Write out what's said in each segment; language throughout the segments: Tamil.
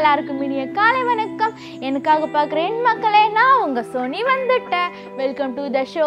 எல்லாருக்கும் இனிய காலை வணக்கம். எனக்காக பார்க்குற என் மக்களே நான் உங்க சோனி வந்துட்டேன். வெல்கம் டு த ஷோ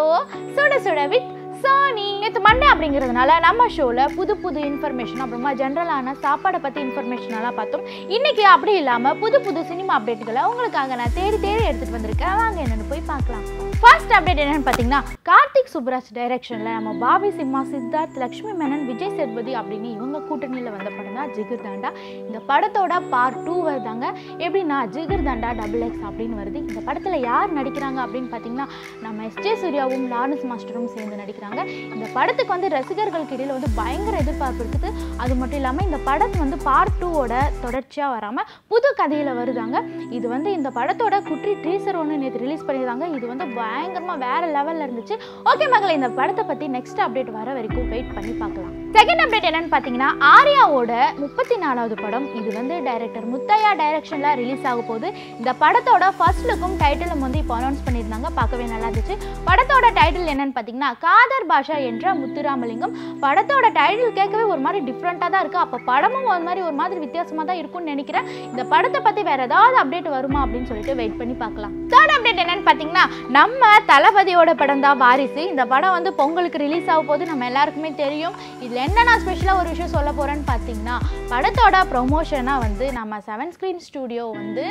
சுட சுட வித் சோனி. நேற்று மண்டே அப்படிங்கிறதுனால நம்ம ஷோவில் புது புது இன்ஃபர்மேஷன் அப்புறமா ஜென்ரலான சாப்பாடை பற்றி இன்ஃபர்மேஷனெல்லாம் பார்த்தோம். இன்றைக்கி அப்படி இல்லாமல் புது புது சினிமா அப்டேட்டுகளை உங்களுக்காக நான் தேடி தேடி எடுத்துகிட்டு வந்திருக்கேன். வாங்க என்னென்னு போய் பார்க்கலாம். ஃபர்ஸ்ட் அப்டேட் என்னென்னு பார்த்தீங்கன்னா கார்த்திக் சுப்ராஜ் டைரக்ஷனில் நம்ம பாபி சிம்மா சித்தார்த் லக்ஷ்மி மேனன் விஜய் சேதுபதி அப்படின்னு இவங்க கூட்டணியில் வந்த படம் தான் ஜிகர் தாண்டா. இந்த படத்தோட பார்ட் டூ வருதாங்க. எப்படின்னா ஜிகர் தாண்டா டபுள் எக்ஸ் அப்படின்னு வருது. இந்த படத்தில் யார் நடிக்கிறாங்க அப்படின்னு பார்த்தீங்கன்னா நம்ம எஸ்ஜே சூர்யாவும் லாரன்ஸ் மாஸ்டரும் சேர்ந்து நடிக்கிறாங்க. இந்த படத்துக்கு வந்து ரசிகர்களுக்கு இடையில் வந்து பயங்கர எதிர்பார்ப்பு இருக்குது. அது மட்டும் இல்லாமல் இந்த படம் வந்து பார்ட் டூவோட தொடர்ச்சியாக வராமல் புது கதையில் வருதாங்க. இது வந்து இந்த படத்தோட குற்றி ட்ரீசர் ஒன்று நேற்று ரிலீஸ் பண்ணியிருந்தாங்க. இது வந்து பயங்கரமாக வேறு லெவலில் இருந்துச்சு. ஓகே மகளே இந்த படத்தை பற்றி நெக்ஸ்ட் அப்டேட் வர வரைக்கும் வெயிட் பண்ணி பார்க்கலாம். செகண்ட் அப்டேட் என்னன்னு பார்த்தீங்கன்னா ஆர்யாவோட முப்பத்தி நாலாவது படம். இது வந்து டைரக்டர் முத்தையா டைரக்ஷனில் ரிலீஸ் ஆக போகுது. இந்த படத்தோட ஃபர்ஸ்ட் லுக்கும் டைட்டிலும் வந்து இப்போ அனௌன்ஸ் பண்ணியிருந்தாங்க. பார்க்கவே நல்லா இருந்துச்சு. படத்தோட டைட்டில் என்னன்னு பார்த்தீங்கன்னா காதர் பாஷா என்ற முத்துராமலிங்கம். படத்தோட டைட்டில் கேட்கவே ஒரு மாதிரி டிஃப்ரெண்ட்டாக தான் இருக்குது அப்போ படமும் ஒரு மாதிரி ஒரு மாதிரி வித்தியாசமாக தான் இருக்கும்னு நினைக்கிறேன். இந்த படத்தை பற்றி வேற ஏதாவது அப்டேட் வருமா அப்படின்னு சொல்லிட்டு வெயிட் பண்ணி பார்க்கலாம். தேர்ட் அப்டேட் என்னன்னு பார்த்தீங்கன்னா நம்ம தளபதியோட படம் தான் வாரிசு. இந்த படம் வந்து பொங்கலுக்கு ரிலீஸ் ஆக போது நம்ம எல்லாருக்குமே தெரியும். இதில் என்ன நான் ஸ்பெஷலாக ஒரு விஷயம் சொல்ல போகிறேன்னு பார்த்தீங்கன்னா படத்தோட ப்ரொமோஷனாக வந்து நம்ம செவன் ஸ்க்ரீன் ஸ்டூடியோ வந்து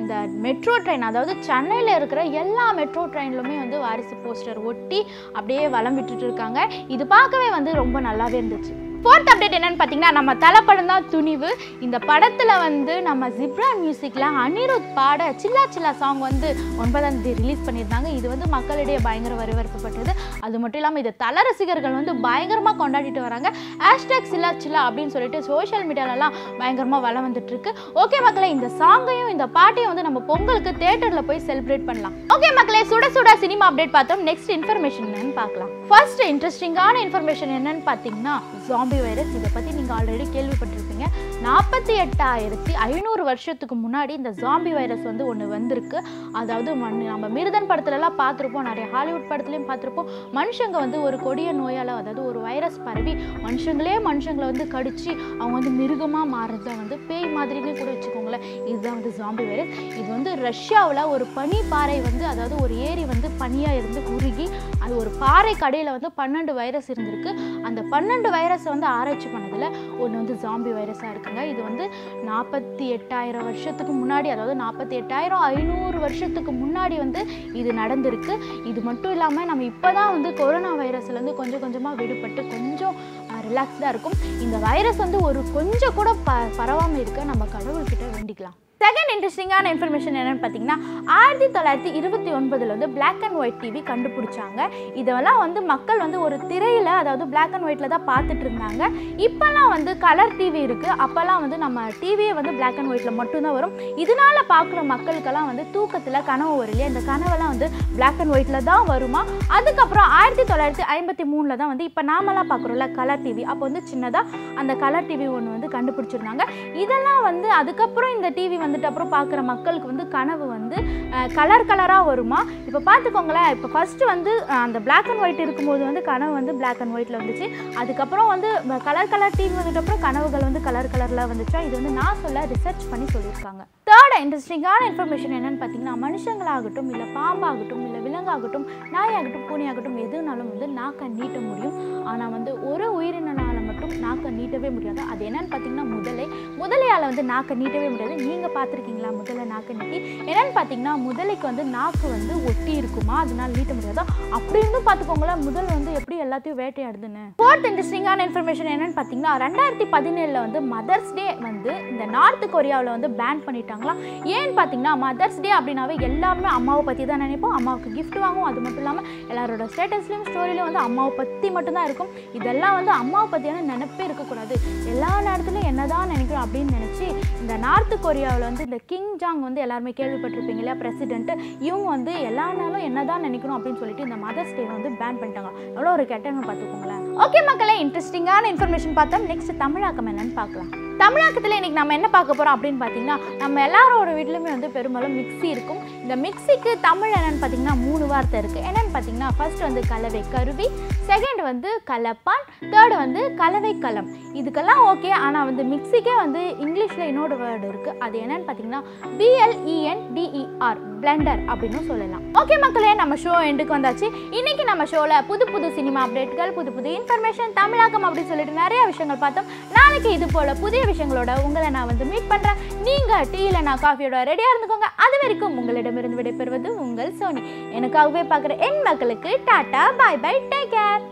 இந்த மெட்ரோ ட்ரெயின் அதாவது சென்னையில் இருக்கிற எல்லா மெட்ரோ ட்ரெயின்லுமே வந்து வாரிசு போஸ்டர் ஒட்டி அப்படியே வளம் விட்டுட்டு இருக்காங்க. இது பார்க்கவே வந்து ரொம்ப நல்லாவே இருந்துச்சு. ஃபோர்த் அப்டேட் என்னன்னு பார்த்தீங்கன்னா நம்ம தலைப்படம் தான் துணிவு. இந்த படத்தில் வந்து நம்ம ஜிப்ரா மியூசிக்கில் அனிருத் பாட சில்லா சில்லா சாங் வந்து ஒன்பதாம் தேதி ரிலீஸ் பண்ணியிருந்தாங்க. இது வந்து மக்களிடையே பயங்கர வரவேற்பப்பட்டது அது மட்டும் இல்லாமல் இது தல ரசிகர்கள் வந்து பயங்கரமாக கொண்டாடிட்டு வராங்க. ஹேஷ்டேக் சில்லா சில்லா அப்படின்னு சொல்லிட்டு சோஷியல் மீடியாலலாம் பயங்கரமாக வளம் வந்துட்டுருக்கு. ஓகே மக்களே இந்த சாங்கையும் இந்த பாட்டையும் வந்து நம்ம பொங்கலுக்கு தேட்டரில் போய் செலிப்ரேட் பண்ணலாம். ஓகே மக்களே சுட சுட சினிமா அப்டேட் பார்த்தோம். நெக்ஸ்ட் இன்ஃபர்மேஷன் என்னன்னு பார்க்கலாம். ஃபர்ஸ்ட் இன்ட்ரெஸ்டிங்கான இன்ஃபர்மேஷன் என்னன்னு பார்த்தீங்கன்னா ஜாம்பி வைரஸ் இதை பற்றி நீங்கள் ஆல்ரெடி கேள்விப்பட்டிருப்பீங்க நாற்பத்தி எட்டாயிரத்தி ஐநூறு வருஷத்துக்கு முன்னாடி இந்த ஜாம்பி வைரஸ் வந்து ஒன்று வந்திருக்கு. அதாவது மண் நம்ம மிருதன் படத்துலலாம் பார்த்துருப்போம் நிறைய ஹாலிவுட் படத்துலையும் பார்த்துருப்போம். மனுஷங்க வந்து ஒரு கொடிய நோயால் அதாவது ஒரு வைரஸ் பரவி மனுஷங்களே மனுஷங்களை வந்து கடிச்சு அவங்க வந்து மிருகமாக மாறுறத வந்து பேய் மாதிரின்னு கூட வச்சுக்கோங்களேன். இதுதான் வந்து ஜாம்பி வைரஸ் இது வந்து ரஷ்யாவில் ஒரு பனி பாறை வந்து அதாவது ஒரு ஏரி வந்து பனியாக இருந்து உருகி அது ஒரு பாறை கடையில் வந்து பன்னெண்டு வைரஸ் இருந்திருக்கு. அந்த பன்னெண்டு வைரஸை வந்து ஆராய்ச்சி பண்ணதில் ஒன்று வந்து ஜாம்பி வைரஸாக இருக்குது சொல்கிறாங்க இது வந்து நாற்பத்தி எட்டாயிரம் வருஷத்துக்கு முன்னாடி அதாவது நாற்பத்தி எட்டாயிரம் ஐநூறு வருஷத்துக்கு முன்னாடி வந்து இது நடந்திருக்கு. இது மட்டும் இல்லாமல் நம்ம இப்போ தான் வந்து கொரோனா வைரஸ்லேருந்து கொஞ்சம் கொஞ்சமாக விடுபட்டு கொஞ்சம் ரிலாக்ஸ்டாக இருக்கும். இந்த வைரஸ் வந்து ஒரு கொஞ்சம் கூட ப பரவாமல் இருக்க நம்ம கடவுள்கிட்ட வேண்டிக்கலாம். செகண்ட் இன்ட்ரெஸ்டிங்கான இன்ஃபர்மேஷன் என்னென்னு பார்த்தீங்கன்னா ஆயிரத்தி தொள்ளாயிரத்தி இருபத்தி ஒன்பதில் வந்து பிளாக் அண்ட் ஒயிட் டிவி கண்டுபிடிச்சாங்க. இதெல்லாம் வந்து மக்கள் வந்து ஒரு திரையில் அதாவது பிளாக் அண்ட் ஒயிட்டில் தான் பார்த்துட்டு இருந்தாங்க. இப்போல்லாம் வந்து கலர் டிவி இருக்குது அப்போல்லாம் வந்து நம்ம டிவியே வந்து பிளாக் அண்ட் ஒயிட்டில் மட்டும்தான் வரும். இதனால பார்க்குற மக்களுக்கெல்லாம் வந்து தூக்கத்தில் கனவு வரும் இல்லையா? இந்த கனவெல்லாம் வந்து பிளாக் அண்ட் ஒயிட்டில் தான் வருமா? அதுக்கப்புறம் ஆயிரத்தி தொள்ளாயிரத்தி ஐம்பத்தி மூணில் தான் வந்து இப்போ நாமெல்லாம் பார்க்குறோம்ல கலர் டிவி அப்போ வந்து சின்னதாக அந்த கலர் டிவி ஒன்று வந்து கண்டுபிடிச்சிருந்தாங்க. இதெல்லாம் வந்து அதுக்கப்புறம் இந்த டிவி வந்துட்டு அப்புறம் பார்க்குற மக்களுக்கு வந்து கனவு வந்து கலர் கலராக வருமா? இப்போ பார்த்துக்கோங்களேன் இப்போ ஃபஸ்ட்டு வந்து அந்த பிளாக் அண்ட் ஒயிட் இருக்கும்போது வந்து கனவு வந்து பிளாக் அண்ட் ஒயிட்டில் வந்துச்சு. அதுக்கப்புறம் வந்து கலர் கலர் டிவி வந்துட்டப்புறம் கனவுகள் வந்து கலர் கலரில் வந்துச்சா? இது வந்து நான் சொல்ல ரிசர்ச் பண்ணி சொல்லியிருக்காங்க. தேர்ட் இன்ட்ரெஸ்டிங்கான இன்ஃபர்மேஷன் என்னென்னு பார்த்தீங்கன்னா மனுஷங்களாகட்டும் இல்லை பாம்பாகட்டும் இல்லை விலங்காகட்டும் நாயாகட்டும் பூனையாகட்டும் எதுனாலும் வந்து நாக்கை நீட்ட முடியும். ஆனால் வந்து ஒரு உயிரினால் மட்டும் நாக்கை நீட்டவே முடியாது. அது என்னென்னு பார்த்தீங்கன்னா முதலை. முதலையால் வந்து நாக்கை நீட்டவே முடியாது. நீங்கள் பார்த்துருக்கீங்களா? முதலை நாக்கை நீட்டி. என்னென்னு பார்த்தீங்கன்னா முதலைக்கு வந்து நாக்கு வந்து ஒட்டி இருக்குமா? அதனால் நீட்ட முடியாது? அப்படி இருந்தும் பார்த்துக்கோங்களேன் முதல் வந்து எப்படி எல்லாத்தையும் வேட்டையாடுதுன்னு. ஃபோர்த் இன்ட்ரெஸ்டிங்கான இன்ஃபர்மேஷன் என்னன்னு பார்த்தீங்கன்னா ரெண்டாயிரத்தி பதினேழில் வந்து மதர்ஸ் டே வந்து இந்த நார்த் கொரியாவில் வந்து பேன் பண்ணிட்டாங்களா ஏன்னு பார்த்தீங்கன்னா மதர்ஸ் டே அப்படின்னாவே எல்லாருமே அம்மாவை பற்றி தான் நினைப்போம். அம்மாவுக்கு கிஃப்ட் வாங்குவோம். அது மட்டும் இல்லாமல் எல்லாரோட ஸ்டேட்டஸ்லையும் ஸ்டோரிலையும் வந்து அம்மாவை பற்றி மட்டும்தான் இருக்கும். இதெல்லாம் வந்து அம்மாவை பற்றியான நினப்பே இருக்கக்கூடாது. எல்லா நேரத்துலையும் என்னதான் நினைக்கிறோம் அப்படின்னு நினச்சி இந்த நார்த் கொரியாவில் வந்து இந்த கிங் ஜாங் வந்து எல்லாருமே கேள்விப்பட்டிருப்பீங்க இல்லையா பிரசிடென்ட் இவங்க வந்து எல்லா நாளும் என்னதான் நினைக்கணும் அப்படின்னு சொல்லிட்டு இந்த மதர்ஸ் டே வந்து பேன் பண்ணிட்டாங்க. எவ்வளோ ஒரு கெட்டவங்க பார்த்துக்கோங்களேன். ஓகே மக்களே இன்ட்ரெஸ்டிங்கான இன்ஃபர்மேஷன் பார்த்தோம். நெக்ஸ்ட் தமிழாக்கம் என்னன்னு பார்க்கலாம். தமிழாக்கத்தில் இன்னைக்கு நம்ம என்ன பார்க்க போகிறோம் அப்படின்னு பார்த்தீங்கன்னா நம்ம எல்லாரோட வீட்லையுமே வந்து பெரும்பாலும் மிக்ஸி இருக்கும். இந்த மிக்ஸிக்கு தமிழ் என்னென்னு பார்த்தீங்கன்னா மூணு வார்த்தை இருக்குது என்னென்னு பார்த்தீங்கன்னா ஃபர்ஸ்ட் வந்து கலவை கருவி செகண்ட் வந்து கலப்பான் தேர்டு வந்து கலவை களம் இதுக்கெல்லாம் ஓகே ஆனால் வந்து மிக்ஸிக்கே வந்து இங்கிலீஷில் இன்னொரு வேர்டு இருக்குது அது என்னன்னு பார்த்தீங்கன்னா பிஎல்இஎன் டிஇஆர் பிளெண்டர் அப்படின்னு சொல்லலாம். ஓகே மக்களே நம்ம ஷோ எண்டுக்கு வந்தாச்சு. இன்னைக்கு நம்ம ஷோவில் புது புது சினிமா அப்டேட்கள் புது புது இன்ஃபர்மேஷன் தமிழாக்கம் அப்படின்னு சொல்லிட்டு நிறைய விஷயங்கள் பார்த்தோம். நாளைக்கு இது போல் புதிய விஷயங்களோட உங்களை நான் வந்து மீட் பண்ணுறேன் நீங்கள் டீயில் நான் காஃபியோட ரெடியாக இருந்துக்கோங்க. அது வரைக்கும் உங்களிடமிருந்து விடைபெறுவது உங்கள் சோனி. எனக்காகவே பார்க்குற என் மக்களுக்கு tata bye bye take care